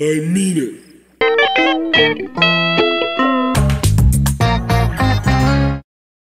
I mean it.